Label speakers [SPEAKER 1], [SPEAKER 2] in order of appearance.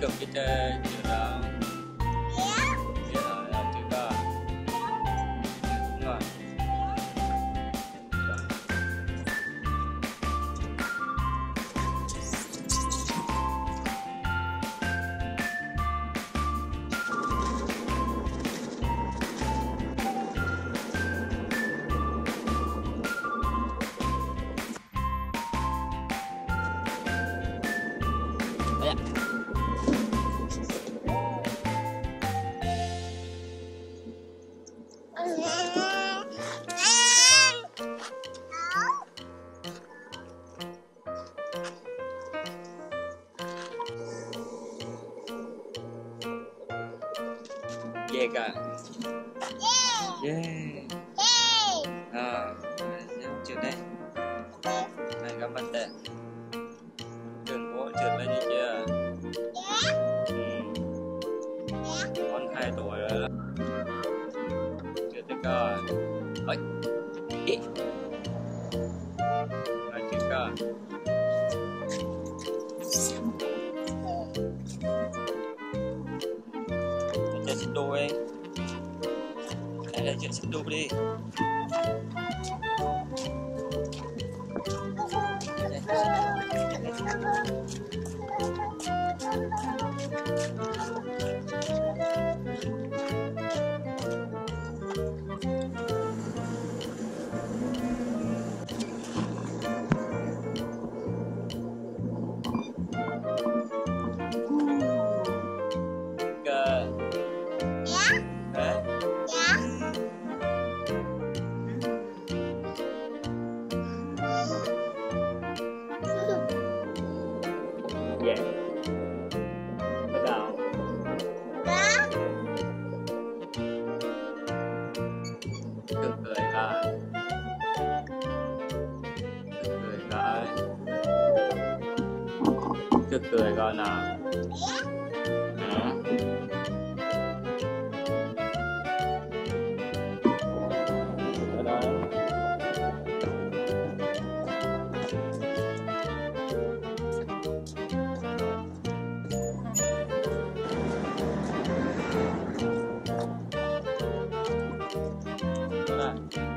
[SPEAKER 1] hidup kita jerang Yeah. Cả Yeah. À, trượt đây Này các bạn tệ Đừng có trượt lên như chưa? Ừ. Con hai tuổi rồi Trượt coi Ôi. Ý Nói trượt coi away. Kaya dyan sa doble. Dạng Bắt đầu. Cười cười coi Cười cười coi Cười cười coi nào. Dạ. 아닙니다.